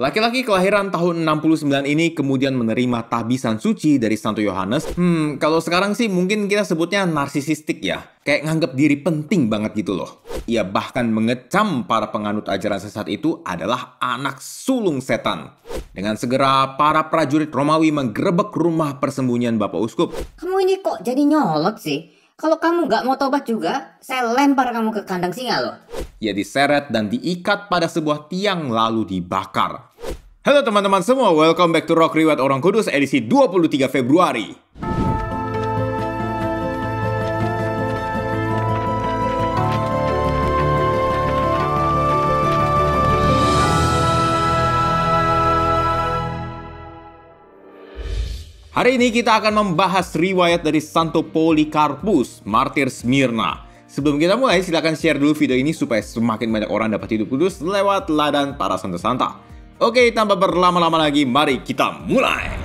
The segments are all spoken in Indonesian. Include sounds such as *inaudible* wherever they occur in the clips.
Laki-laki kelahiran tahun 69 ini kemudian menerima tabisan suci dari Santo Yohanes. Hmm, kalau sekarang sih mungkin kita sebutnya narsisistik ya. Kayak nganggap diri penting banget gitu loh. Ia bahkan mengecam para penganut ajaran sesat itu adalah anak sulung setan. Dengan segera, para prajurit Romawi menggerebek rumah persembunyian Bapak Uskup. Kamu ini kok jadi nyolot sih? Kalau kamu nggak mau tobat juga, saya lempar kamu ke kandang singa loh. Ia diseret dan diikat pada sebuah tiang lalu dibakar. Halo teman-teman semua, welcome back to Rock Riwayat Orang Kudus edisi 23 Februari. Hari ini kita akan membahas riwayat dari Santo Polikarpus, martir Smyrna. Sebelum kita mulai, silahkan share dulu video ini supaya semakin banyak orang dapat hidup kudus lewat ladan para santa-santa. Oke, tanpa berlama-lama lagi, mari kita mulai.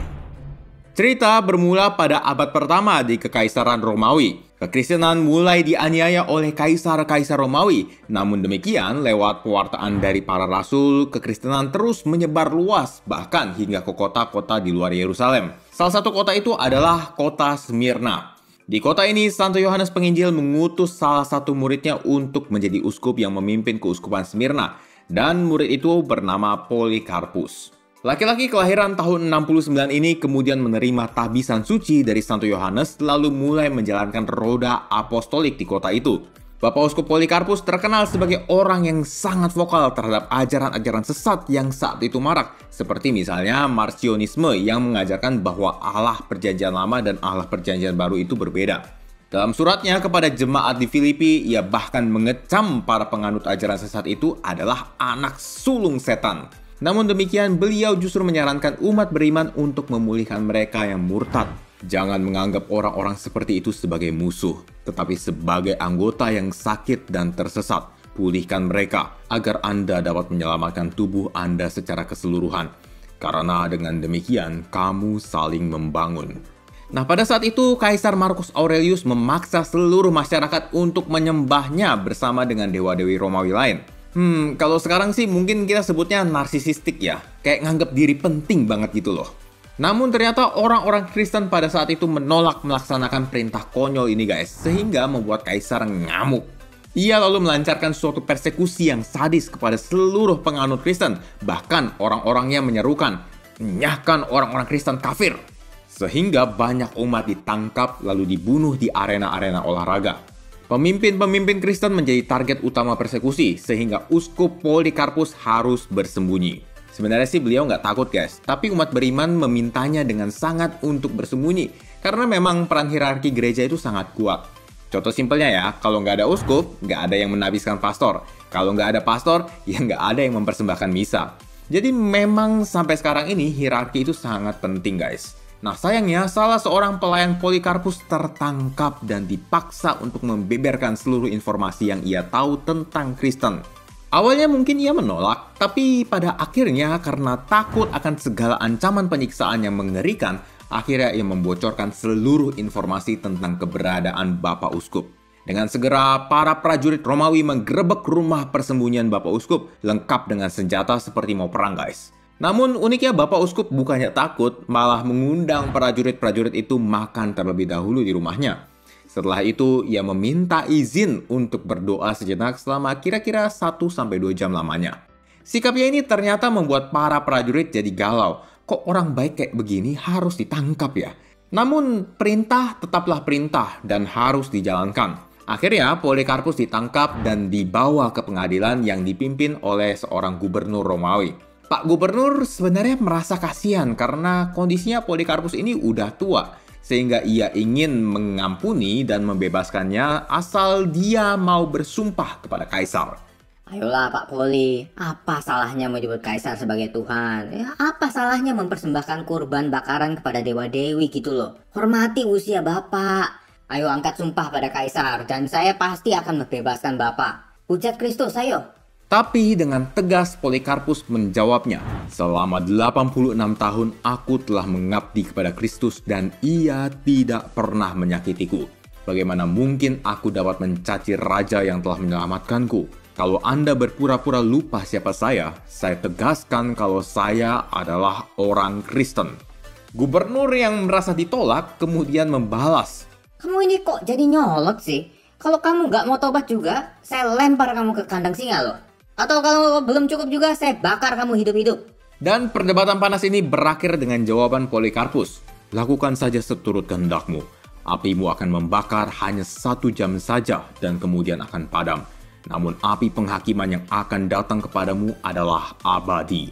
Cerita bermula pada abad pertama di Kekaisaran Romawi. Kekristenan mulai dianiaya oleh kaisar-kaisar Romawi. Namun demikian, lewat pewartaan dari para rasul, kekristenan terus menyebar luas, bahkan hingga ke kota-kota di luar Yerusalem. Salah satu kota itu adalah kota Smyrna. Di kota ini, Santo Yohanes Penginjil mengutus salah satu muridnya untuk menjadi uskup yang memimpin keuskupan Smyrna, dan murid itu bernama Polikarpus. Laki-laki kelahiran tahun 69 ini kemudian menerima tabisan suci dari Santo Yohanes lalu mulai menjalankan roda apostolik di kota itu. Bapak Uskup Polikarpus terkenal sebagai orang yang sangat vokal terhadap ajaran-ajaran sesat yang saat itu marak, seperti misalnya Marcionisme yang mengajarkan bahwa Allah Perjanjian Lama dan Allah Perjanjian Baru itu berbeda. Dalam suratnya kepada jemaat di Filipi, ia bahkan mengecam para penganut ajaran sesat itu adalah anak sulung setan. Namun demikian, beliau justru menyarankan umat beriman untuk memulihkan mereka yang murtad. Jangan menganggap orang-orang seperti itu sebagai musuh, tetapi sebagai anggota yang sakit dan tersesat. Pulihkan mereka agar Anda dapat menyelamatkan tubuh Anda secara keseluruhan. Karena dengan demikian, kamu saling membangun. Nah, pada saat itu Kaisar Marcus Aurelius memaksa seluruh masyarakat untuk menyembahnya bersama dengan dewa-dewi Romawi lain. Hmm, kalau sekarang sih mungkin kita sebutnya narsisistik ya. Kayak nganggap diri penting banget gitu loh. Namun ternyata orang-orang Kristen pada saat itu menolak melaksanakan perintah konyol ini guys. Sehingga membuat kaisar ngamuk. Ia lalu melancarkan suatu persekusi yang sadis kepada seluruh penganut Kristen. Bahkan orang-orangnya menyerukan, menyahkan orang-orang Kristen kafir. Sehingga banyak umat ditangkap lalu dibunuh di arena-arena olahraga. Pemimpin-pemimpin Kristen menjadi target utama persekusi, sehingga Uskup Polikarpus harus bersembunyi. Sebenarnya sih beliau nggak takut guys, tapi umat beriman memintanya dengan sangat untuk bersembunyi, karena memang peran hierarki gereja itu sangat kuat. Contoh simpelnya ya, kalau nggak ada uskup, nggak ada yang menabiskan pastor. Kalau nggak ada pastor, *laughs* ya nggak ada yang mempersembahkan misa. Jadi memang sampai sekarang ini hierarki itu sangat penting guys. Nah sayangnya salah seorang pelayan Polikarpus tertangkap dan dipaksa untuk membeberkan seluruh informasi yang ia tahu tentang Kristen. Awalnya mungkin ia menolak, tapi pada akhirnya karena takut akan segala ancaman penyiksaan yang mengerikan, akhirnya ia membocorkan seluruh informasi tentang keberadaan Bapak Uskup. Dengan segera, para prajurit Romawi menggerebek rumah persembunyian Bapak Uskup, lengkap dengan senjata seperti mau perang guys. Namun uniknya Bapak Uskup bukannya takut, malah mengundang prajurit-prajurit itu makan terlebih dahulu di rumahnya. Setelah itu, ia meminta izin untuk berdoa sejenak selama kira-kira 1-2 jam lamanya. Sikapnya ini ternyata membuat para prajurit jadi galau. Kok orang baik kayak begini harus ditangkap ya? Namun perintah tetaplah perintah dan harus dijalankan. Akhirnya Polikarpus ditangkap dan dibawa ke pengadilan yang dipimpin oleh seorang gubernur Romawi. Pak Gubernur sebenarnya merasa kasihan karena kondisinya Polikarpus ini udah tua, sehingga ia ingin mengampuni dan membebaskannya asal dia mau bersumpah kepada Kaisar. Ayolah Pak Poli, apa salahnya menyebut Kaisar sebagai Tuhan? Ya, apa salahnya mempersembahkan kurban bakaran kepada dewa-dewi gitu loh? Hormati usia Bapak. Ayo angkat sumpah pada Kaisar dan saya pasti akan membebaskan Bapak. Hujat Kristus, ayo. Tapi dengan tegas Polikarpus menjawabnya, selama 86 tahun aku telah mengabdi kepada Kristus dan ia tidak pernah menyakitiku. Bagaimana mungkin aku dapat mencaci raja yang telah menyelamatkanku? Kalau Anda berpura-pura lupa siapa saya, saya tegaskan kalau saya adalah orang Kristen. Gubernur yang merasa ditolak kemudian membalas. Kamu ini kok jadi nyolot sih? Kalau kamu nggak mau tobat juga, saya lempar kamu ke kandang singa loh. Atau kalau belum cukup juga, saya bakar kamu hidup-hidup. Dan perdebatan panas ini berakhir dengan jawaban Polikarpus. Lakukan saja seturut kehendakmu. Apimu akan membakar hanya satu jam saja dan kemudian akan padam namun api penghakiman yang akan datang kepadamu adalah abadi.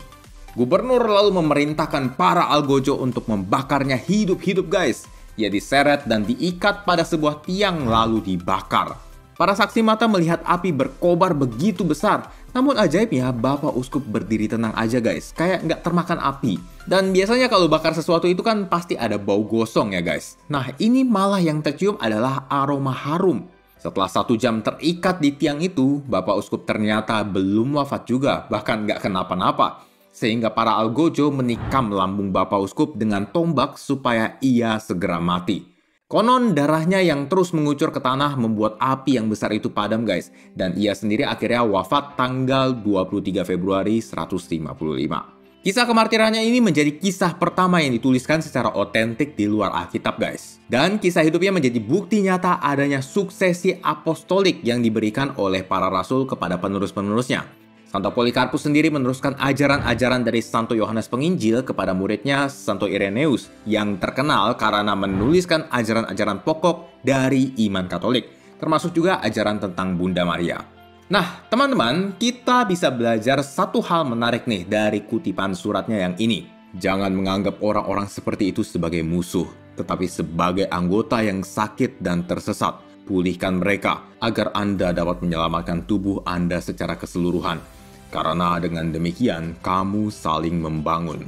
Gubernur lalu memerintahkan para algojo untuk membakarnya hidup-hidup guys. Ia diseret dan diikat pada sebuah tiang lalu dibakar. Para saksi mata melihat api berkobar begitu besar. Namun ajaibnya, Bapak Uskup berdiri tenang aja guys, kayak nggak termakan api. Dan biasanya kalau bakar sesuatu itu kan pasti ada bau gosong ya guys. Nah ini malah yang tercium adalah aroma harum. Setelah satu jam terikat di tiang itu, Bapak Uskup ternyata belum wafat juga, bahkan nggak kenapa-napa. Sehingga para algojo menikam lambung Bapak Uskup dengan tombak supaya ia segera mati. Konon darahnya yang terus mengucur ke tanah membuat api yang besar itu padam guys. Dan ia sendiri akhirnya wafat tanggal 23 Februari 155. Kisah kemartirannya ini menjadi kisah pertama yang dituliskan secara otentik di luar Alkitab guys. Dan kisah hidupnya menjadi bukti nyata adanya suksesi apostolik yang diberikan oleh para rasul kepada penerus-penerusnya. Santo Polikarpus sendiri meneruskan ajaran-ajaran dari Santo Yohanes Penginjil kepada muridnya Santo Ireneus yang terkenal karena menuliskan ajaran-ajaran pokok dari iman Katolik, termasuk juga ajaran tentang Bunda Maria. Nah, teman-teman, kita bisa belajar satu hal menarik nih dari kutipan suratnya yang ini. Jangan menganggap orang-orang seperti itu sebagai musuh, tetapi sebagai anggota yang sakit dan tersesat. Pulihkan mereka agar Anda dapat menyelamatkan tubuh Anda secara keseluruhan. Karena dengan demikian, kamu saling membangun.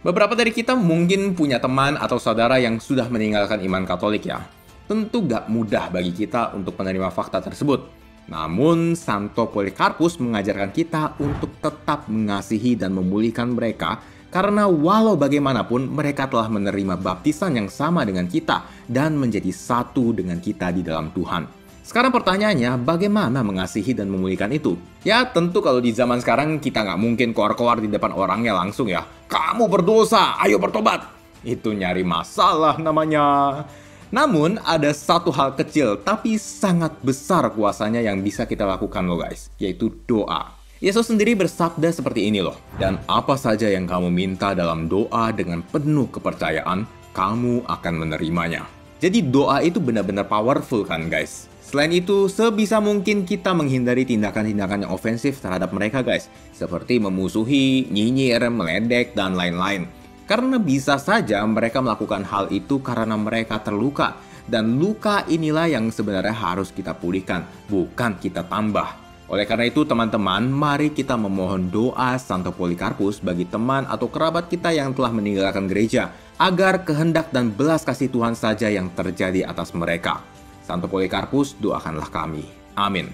Beberapa dari kita mungkin punya teman atau saudara yang sudah meninggalkan iman Katolik ya. Tentu gak mudah bagi kita untuk menerima fakta tersebut. Namun, Santo Polikarpus mengajarkan kita untuk tetap mengasihi dan memulihkan mereka karena walau bagaimanapun mereka telah menerima baptisan yang sama dengan kita dan menjadi satu dengan kita di dalam Tuhan. Sekarang pertanyaannya, bagaimana mengasihi dan memulihkan itu? Ya tentu kalau di zaman sekarang kita nggak mungkin keluar-keluar di depan orangnya langsung ya. Kamu berdosa, ayo bertobat. Itu nyari masalah namanya. Namun ada satu hal kecil tapi sangat besar kuasanya yang bisa kita lakukan loh guys, yaitu doa. Yesus sendiri bersabda seperti ini loh, dan apa saja yang kamu minta dalam doa dengan penuh kepercayaan, kamu akan menerimanya. Jadi doa itu benar-benar powerful kan guys. Selain itu, sebisa mungkin kita menghindari tindakan-tindakan yang ofensif terhadap mereka guys, seperti memusuhi, nyinyir, meledek, dan lain-lain. Karena bisa saja mereka melakukan hal itu karena mereka terluka. Dan luka inilah yang sebenarnya harus kita pulihkan, bukan kita tambah. Oleh karena itu teman-teman, mari kita memohon doa Santo Polikarpus bagi teman atau kerabat kita yang telah meninggalkan gereja, agar kehendak dan belas kasih Tuhan saja yang terjadi atas mereka. Santo Polikarpus, doakanlah kami. Amin.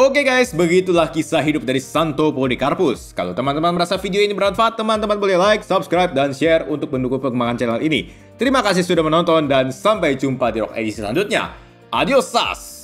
Oke guys, begitulah kisah hidup dari Santo Polikarpus. Kalau teman-teman merasa video ini bermanfaat, teman-teman boleh like, subscribe, dan share untuk mendukung perkembangan channel ini. Terima kasih sudah menonton dan sampai jumpa di rock edisi selanjutnya. Adios, sas!